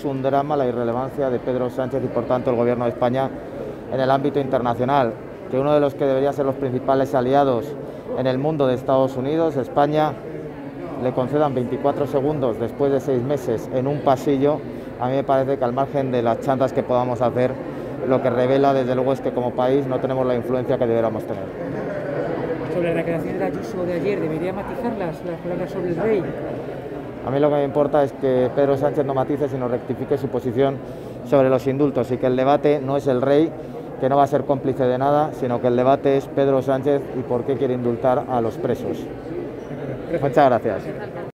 Es un drama la irrelevancia de Pedro Sánchez y por tanto el Gobierno de España en el ámbito internacional, que uno de los que debería ser los principales aliados en el mundo de Estados Unidos, España, le concedan 24 segundos después de seis meses en un pasillo, a mí me parece que al margen de las chantas que podamos hacer, lo que revela desde luego es que como país no tenemos la influencia que deberíamos tener. Sobre la declaración de Ayuso de ayer, ¿debería matizarlas las palabras sobre el rey? A mí lo que me importa es que Pedro Sánchez no matice, sino rectifique su posición sobre los indultos y que el debate no es el rey, que no va a ser cómplice de nada, sino que el debate es Pedro Sánchez y por qué quiere indultar a los presos. Muchas gracias.